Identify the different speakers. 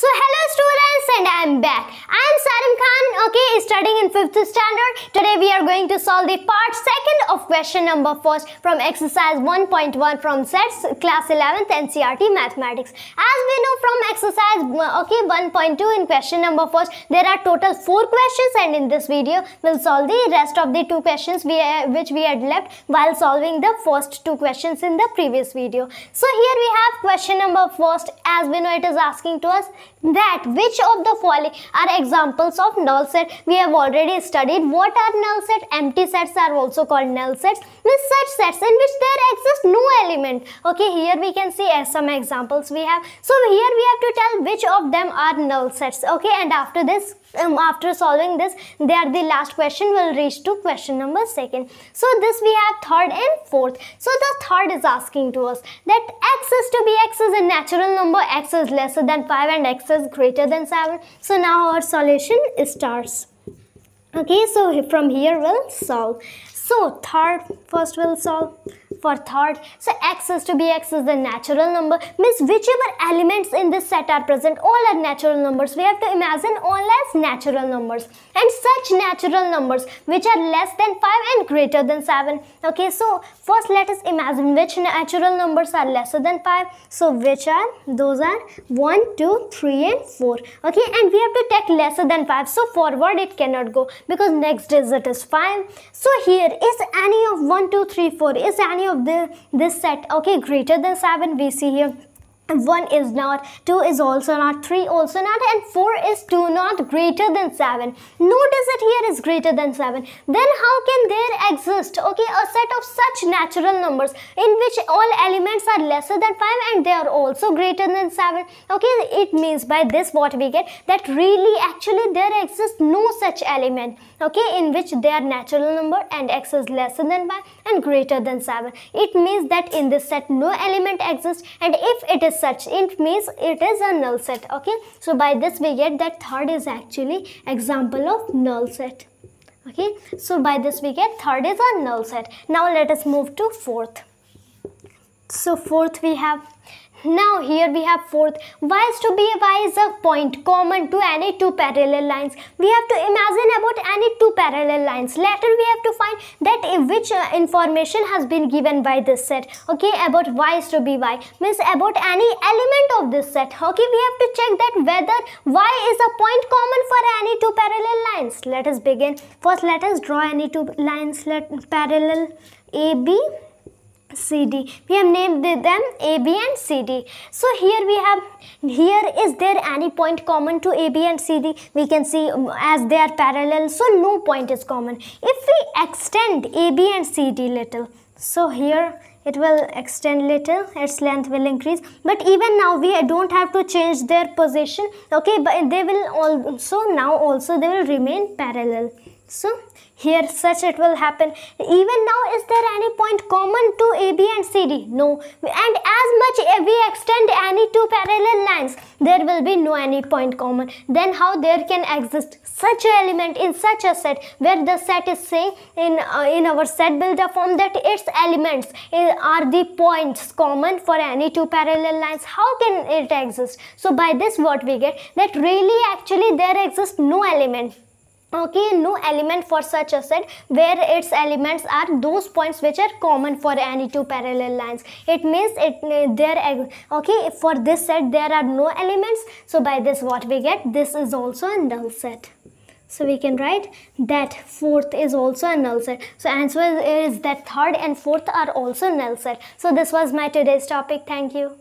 Speaker 1: So hello students and I am back. I am Sarim Khan, okay, studying in 5th standard. Today we are going to solve the part 2nd of question number 1 from exercise 1.1 from sets class 11th NCERT mathematics. As we know from exercise okay 1.2 in question number 1 there are total 4 questions and in this video we'll solve the rest of the two questions we, which we had left while solving the first two questions in the previous video. So here we have question number 1 as we know it is asking to us that which of the following are examples of null set we have already studied what are null set empty sets are also called null sets. With such sets in which there exists no element. Okay here we can see as some examples we have. So here we have to tell which of them are null sets. Okay and after this um, after solving this they are the last question. Will reach to question number second. So this we have third and fourth. So the third is asking to us that x is to be x is a natural number x is lesser than 5 and x is greater than 7 so now our solution starts. Okay so from here we'll solve. So third first we'll solve for third so x is to be x is the natural number. Means whichever elements in this set are present all are natural numbers. We have to imagine all as natural numbers. And such natural numbers which are less than 5 and greater than 7 okay so first let us imagine which natural numbers are lesser than 5 so which are? Those are 1 2 3 and 4 okay and we have to take lesser than 5 so forward it cannot go because next digit is 5 so here is any of 1 2 3 4 is any of the this set okay greater than 7 we see here 1 is not 2 is also not 3 also not and 4 is 2 not greater than 7 notice it here is greater than 7 then how can there exist okay a set of such natural numbers in which all elements are lesser than 5 and they are also greater than 7 okay it means by this what we get that really actually there exists no such element okay in which they are natural number and x is lesser than 5 and greater than 7 it means that in this set no element exists and if it is such it means it is a null set okay? So by this we get that third is actually example of null set okay? So by this we get third is a null set. Now let us move to fourth. So fourth we have now here we have fourth. Y is to be Y is a point common to any two parallel lines. We have to imagine about any two parallel lines. Later we have to find that which uh, information has been given by this set. Okay, about Y is to be Y means about any element of this set. Okay, we have to check that whether Y is a point common for any two parallel lines. Let us begin. First let us draw any two lines let parallel AB CD. We have named them AB and CD. So here we have, here is there any point common to AB and CD? We can see um, as they are parallel, so no point is common. If we extend AB and CD little, so here it will extend little its length will increase but even now we don't have to change their position okay but they will also now also they will remain parallel so here such it will happen. Even now is there any point common to AB and CD? No. And as much we extend any two parallel lines, there will be no any point common. Then how there can exist such an element in such a set where the set is saying in, uh, in our set builder form that its elements are the points common for any two parallel lines. How can it exist? So by this what we get that really actually there exists no element okay no element for such a set where its elements are those points which are common for any two parallel lines. It means it uh, there okay for this set there are no elements. So by this what we get? This is also a null set. So we can write that fourth is also a null set. So answer is that third and fourth are also null set. So this was my today's topic. Thank you